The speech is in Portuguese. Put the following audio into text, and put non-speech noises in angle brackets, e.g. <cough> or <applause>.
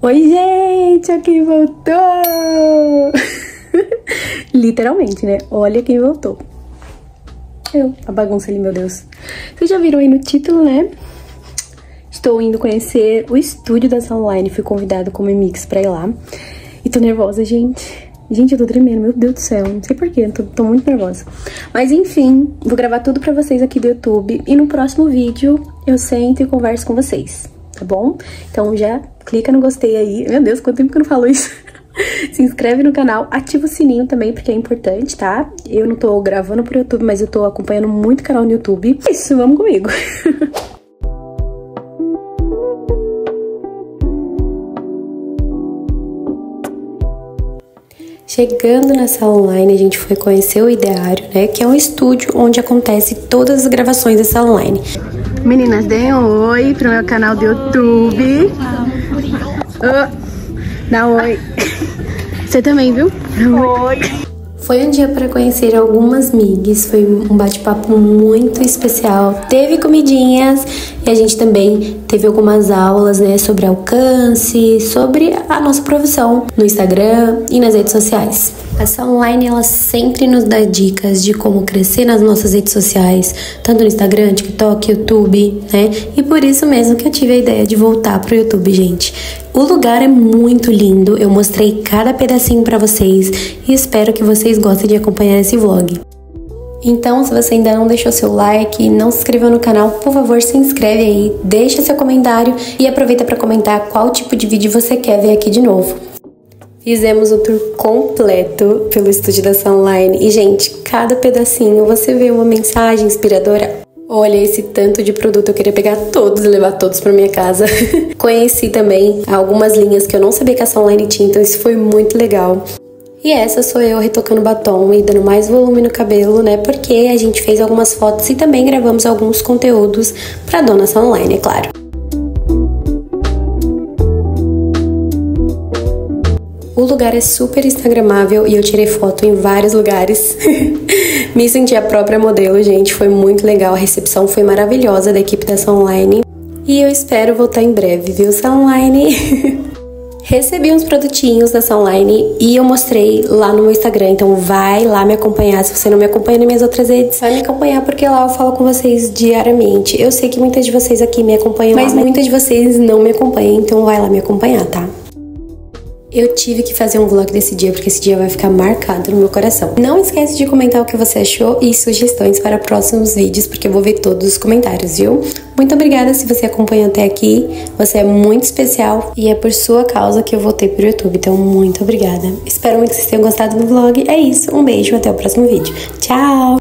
Oi, gente, aqui voltou! <laughs> Literalmente, né? Olha quem voltou. Eu, a bagunça ali, meu Deus. Vocês já viram aí no título, né? Estou indo conhecer o estúdio da Online. Fui convidada como mix pra ir lá. E tô nervosa, gente. Gente, eu tô tremendo, meu Deus do céu. Não sei porquê, tô, tô muito nervosa. Mas enfim, vou gravar tudo pra vocês aqui do YouTube. E no próximo vídeo eu sento e converso com vocês, tá bom? Então já clica no gostei aí. Meu Deus, quanto tempo que eu não falo isso. <laughs> Se inscreve no canal, ativa o sininho também, porque é importante, tá? Eu não tô gravando pro YouTube, mas eu tô acompanhando muito canal no YouTube. É isso, vamos comigo. <laughs> Chegando nessa online, a gente foi conhecer o Ideário, né? Que é um estúdio onde acontece todas as gravações dessa online. Meninas, deem um oi pro meu canal do YouTube. Oh, dá um oi. <laughs> Você também, viu? Oi. Foi um dia para conhecer algumas migs, foi um bate-papo muito especial. Teve comidinhas e a gente também teve algumas aulas, né, sobre alcance, sobre a nossa profissão no Instagram e nas redes sociais. Essa online ela sempre nos dá dicas de como crescer nas nossas redes sociais, tanto no Instagram, TikTok, YouTube, né? E por isso mesmo que eu tive a ideia de voltar pro YouTube, gente. O lugar é muito lindo, eu mostrei cada pedacinho para vocês e espero que vocês gostem de acompanhar esse vlog. Então, se você ainda não deixou seu like e não se inscreveu no canal, por favor, se inscreve aí, deixa seu comentário e aproveita para comentar qual tipo de vídeo você quer ver aqui de novo. Fizemos o tour completo pelo estúdio da Sunline e, gente, cada pedacinho você vê uma mensagem inspiradora. Olha esse tanto de produto, eu queria pegar todos e levar todos para minha casa. <laughs> Conheci também algumas linhas que eu não sabia que a Sunline tinha, então isso foi muito legal. E essa sou eu retocando batom e dando mais volume no cabelo, né? Porque a gente fez algumas fotos e também gravamos alguns conteúdos para dona Sunline, é claro. O lugar é super instagramável e eu tirei foto em vários lugares. <laughs> Me senti a própria modelo, gente, foi muito legal. A recepção foi maravilhosa da equipe dessa online. E eu espero voltar em breve, viu, Online? <laughs> Recebi uns produtinhos dessa online e eu mostrei lá no meu Instagram. Então vai lá me acompanhar. Se você não me acompanha nas minhas outras redes, vai me acompanhar porque lá eu falo com vocês diariamente. Eu sei que muitas de vocês aqui me acompanham, mas lá, muitas de vocês não me acompanham. Então vai lá me acompanhar, tá? Eu tive que fazer um vlog desse dia porque esse dia vai ficar marcado no meu coração. Não esquece de comentar o que você achou e sugestões para próximos vídeos, porque eu vou ver todos os comentários, viu? Muito obrigada se você acompanhou até aqui. Você é muito especial e é por sua causa que eu voltei pro YouTube. Então, muito obrigada. Espero muito que vocês tenham gostado do vlog. É isso. Um beijo, até o próximo vídeo. Tchau!